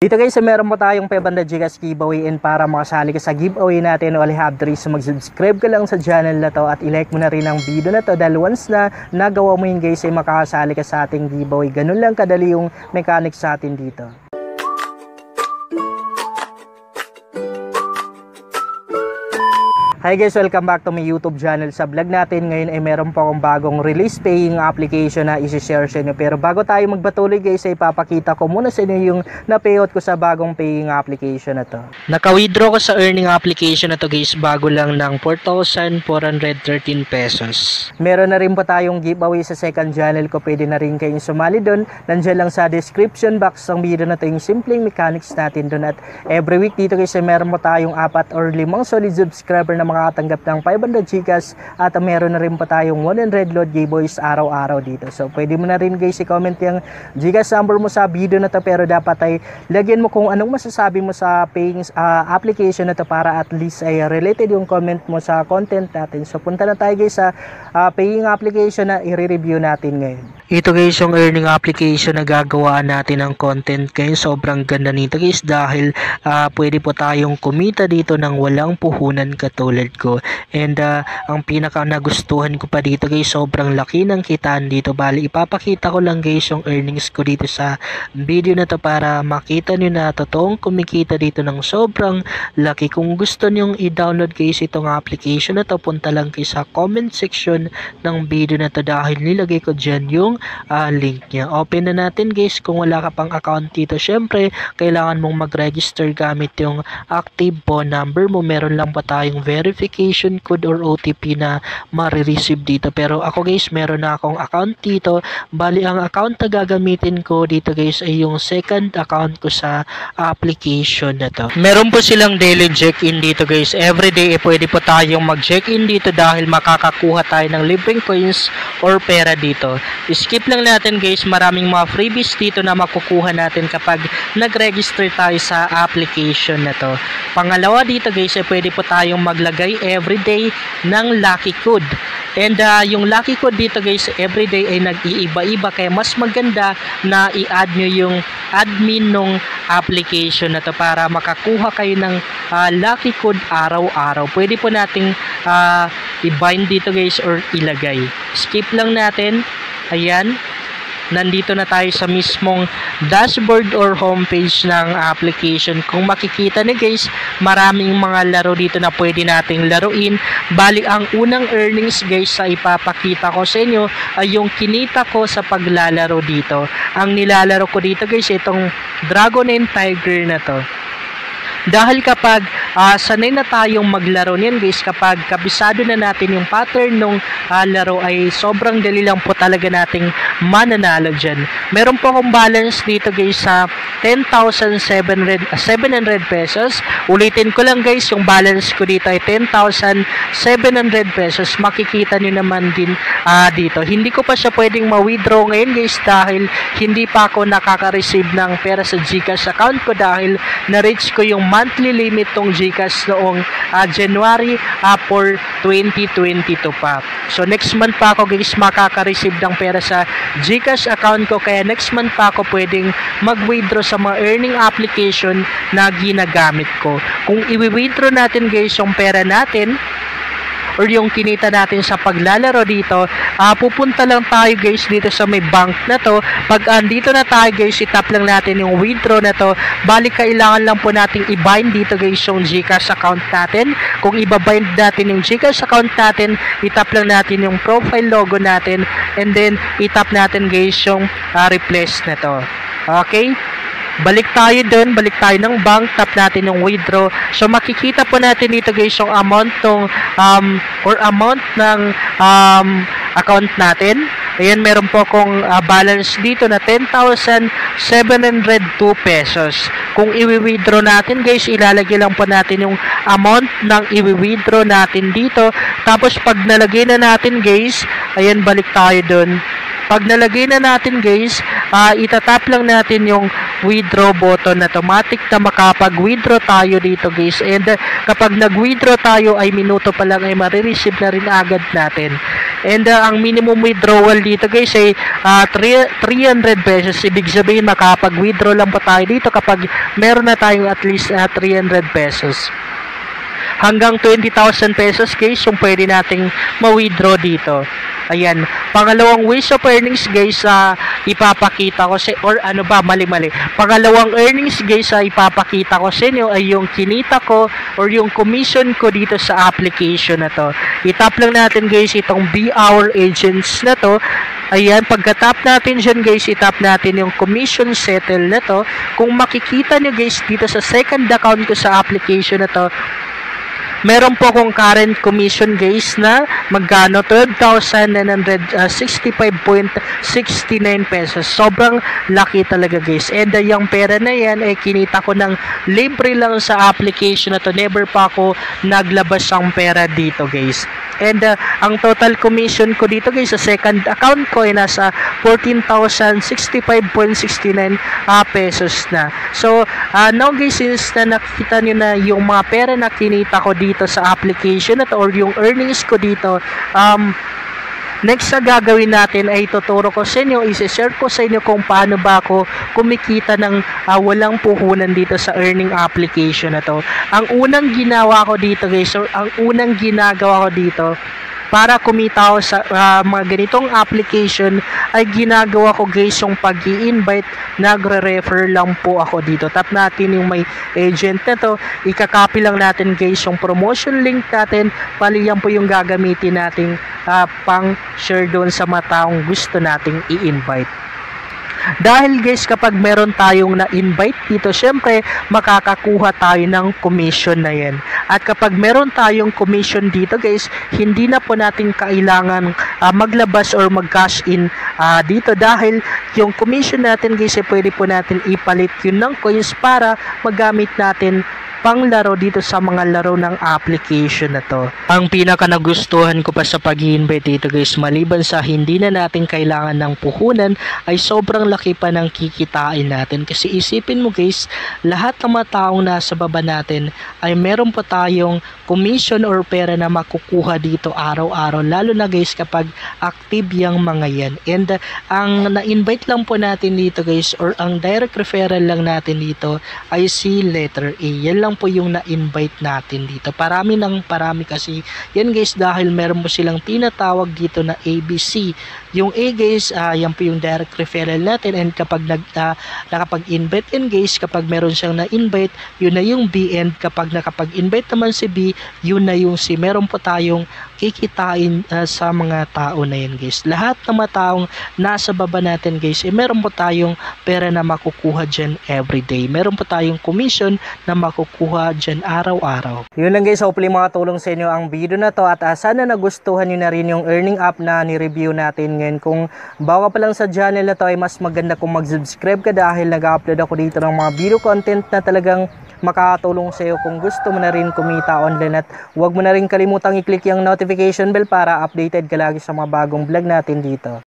Dito guys, meron mo tayong 500 gigas giveaway and para makasali ka sa giveaway natin, all you have to is mag-subscribe ka lang sa channel na to at i-like mo na rin ang video na to dahil once na nagawa mo yun guys, ay makakasali ka sa ating giveaway. Ganun lang kadali yung mechanics sa atin dito. Hi guys, welcome back to my YouTube channel. Sa vlog natin ngayon ay meron pa akong bagong release paying application na isi-share sa inyo. Pero bago tayo magbatuloy guys, ay papakita ko muna sa inyo yung na-payout ko sa bagong paying application na to. Naka-withdraw ko sa earning application na to guys bago lang ng 4,413 pesos. Meron na rin po tayong giveaway sa second channel ko. Pwede na rin kayong sumali doon. Nandiyan lang sa description box ng video na to yung simpleng mechanics natin doon. At every week dito guys ay meron mo tayong apat or limang solid subscriber na makakatanggap ng 500 gigas at meron na rin pa tayong 100 load giveaways araw-araw dito. So pwede mo na rin guys i-comment yung gigas number mo sa video na to pero dapat ay lagyan mo kung anong masasabi mo sa paying ah, application na to para at least ay related yung comment mo sa content natin. So punta na tayo guys sa ah, paying application na i-review natin ngayon. Ito guys yung earning application na gagawaan natin ng content guys. Sobrang ganda nito guys dahil ah, pwede po tayong kumita dito ng walang puhunan katulad ko. And ah, ang pinaka nagustuhan ko pa dito guys, sobrang laki ng kitaan dito. Bali, ipapakita ko lang guys yung earnings ko dito sa video na to para makita nyo na totoong kumikita dito ng sobrang laki. Kung gusto nyong i-download guys itong application na to, punta lang kayo sa comment section ng video na to dahil nilagay ko dyan yung ah, link niya. Open na natin guys kung wala ka pang account dito. Syempre, kailangan mong mag-register gamit yung active phone number mo. Meron lang pa tayong verification code or OTP na marireceive dito. Pero ako guys, meron na akong account dito. Bali, ang account na gagamitin ko dito guys ay yung second account ko sa application na to. Meron po silang daily check-in dito guys. Everyday eh, pwede po tayong mag-check-in dito dahil makakakuha tayo ng libreng coins or pera dito. Skip lang natin guys, maraming mga freebies dito na makukuha natin kapag nag-register tayo sa application na to. Pangalawa dito guys, eh, pwede po tayong maglagay everyday ng lucky code. And uh, yung lucky code dito guys, everyday ay nag-iiba-iba kaya mas maganda na i-add nyo yung admin nung application na to para makakuha kayo ng uh, lucky code araw-araw. Pwede po nating uh, i-bind dito guys or ilagay. Skip lang natin. Ayan nandito na tayo sa mismong dashboard or homepage ng application. Kung makikita ni guys, maraming mga laro dito na pwede nating laruin. Bali, ang unang earnings guys sa ipapakita ko sa inyo ay yung kinita ko sa paglalaro dito. Ang nilalaro ko dito guys, itong Dragon and Tiger na to. Dahil kapag uh, sanay na tayong maglaro niyan guys, kapag kabisado na natin yung pattern ng uh, laro ay sobrang dali lang po talaga nating mananalo dyan. Meron po akong balance dito guys sa 10,700 700 pesos. Ulitin ko lang guys, yung balance ko dito ay 10,700 pesos. Makikita nyo naman din uh, dito. Hindi ko pa siya pwedeng ma-withdraw ngayon guys dahil hindi pa ako nakaka-receive ng pera sa Gcash account ko dahil na-reach ko yung monthly limit tong Gcash noong uh, January uh, for 2022 pa. So next month pa ako guys makaka-receive ng pera sa Gcash account ko kaya next month pa ako pwedeng mag-withdraw sa mga earning application na ginagamit ko. Kung i-withdraw natin guys yung pera natin or yung kinita natin sa paglalaro dito, uh, pupunta lang tayo guys dito sa may bank na to. Pag andito uh, na tayo guys, itap lang natin yung withdraw na to. Balik kailangan lang po nating i-bind dito guys yung Gcash account natin. Kung i-bind natin yung Gcash account natin, itap lang natin yung profile logo natin and then itap natin guys yung uh, replace na to. Okay? Balik tayo doon, balik tayo ng bank, tap natin yung withdraw. So makikita po natin dito guys yung amount ng um, or amount ng um, account natin. Ayan, meron po akong uh, balance dito na 10,702 pesos. Kung i-withdraw natin guys, ilalagay lang po natin yung amount ng i-withdraw natin dito. Tapos pag nalagay na natin guys, ayan, balik tayo doon. Pag nalagay na natin guys, uh, itatap lang natin yung withdraw button automatic na makapag-withdraw tayo dito guys. And uh, kapag nag-withdraw tayo ay minuto pa lang ay marireceive na rin agad natin And uh, ang minimum withdrawal dito guys ay uh, 3, 300 pesos. Ibig sabihin makapag-withdraw lang po tayo dito kapag meron na tayong at least uh, 300 pesos. Hanggang 20,000 pesos guys yung pwede nating ma-withdraw dito. Ayan. Pangalawang ways of earnings guys sa ipapakita ko sa or ano ba mali mali. Pangalawang earnings guys sa ipapakita ko sa inyo ay yung kinita ko or yung commission ko dito sa application na to. I-tap lang natin guys itong Be Our Agents na to. Ayan, pagka-tap natin dyan guys, i-tap natin yung commission settle na to. Kung makikita nyo guys dito sa second account ko sa application na to, meron po akong current commission guys na magkano? 12,965.69 pesos. Sobrang laki talaga guys. And uh, yung pera na yan ay kinita ko ng libre lang sa application na to. Never pa ako naglabas ang pera dito guys. And uh, ang total commission ko dito guys sa second account ko ay nasa 14,065.69 uh, pesos na. So uh, now guys since na nakita nyo na yung mga pera na kinita ko dito sa application at or yung earnings ko dito um Next na gagawin natin ay tuturo ko sa inyo, isi-share ko sa inyo kung paano ba ako kumikita ng uh, walang puhunan dito sa earning application na to. Ang unang ginawa ko dito guys, or ang unang ginagawa ko dito, para kumita ako sa uh, mga ganitong application ay ginagawa ko guys yung pag invite nagre-refer lang po ako dito. Tap natin yung may agent na to. Ikakopy lang natin guys yung promotion link natin. Pali yan po yung gagamitin nating uh, pang share doon sa mga taong gusto nating i-invite dahil guys, kapag meron tayong na-invite dito, syempre, makakakuha tayo ng commission na yan. At kapag meron tayong commission dito guys, hindi na po natin kailangan uh, maglabas or mag-cash in uh, dito dahil yung commission natin guys, eh, pwede po natin ipalit yun ng coins para magamit natin panglaro dito sa mga laro ng application na to. Ang pinaka nagustuhan ko pa sa pag invite dito guys, maliban sa hindi na natin kailangan ng puhunan, ay sobrang laki pa ng kikitain natin. Kasi isipin mo guys, lahat ng mga taong nasa baba natin ay meron pa tayong commission or pera na makukuha dito araw-araw. Lalo na guys kapag active yung mga yan. And uh, ang na-invite lang po natin dito guys or ang direct referral lang natin dito ay si letter A. Yan lang po yung na-invite natin dito. Parami ng parami kasi yan guys dahil meron po silang tinatawag dito na ABC. Yung A guys, uh, yan po yung direct referral natin and kapag nag, uh, nakapag-invite yan guys, kapag meron siyang na-invite, yun na yung B and kapag nakapag-invite naman si B, yun na yung C. Meron po tayong kikitain uh, sa mga tao na yan guys. Lahat ng mga taong nasa baba natin guys, eh, meron po tayong pera na makukuha dyan everyday. Meron po tayong commission na makukuha dyan araw-araw. Yun lang guys, hopefully makatulong sa inyo ang video na to at uh, sana nagustuhan nyo na rin yung earning app na ni-review natin ngayon. Kung bawa pa lang sa channel na to ay mas maganda kung mag-subscribe ka dahil nag-upload ako dito ng mga video content na talagang makakatulong sa iyo kung gusto mo na rin kumita online at huwag mo na rin kalimutang i-click yung notification bell para updated ka lagi sa mga bagong vlog natin dito.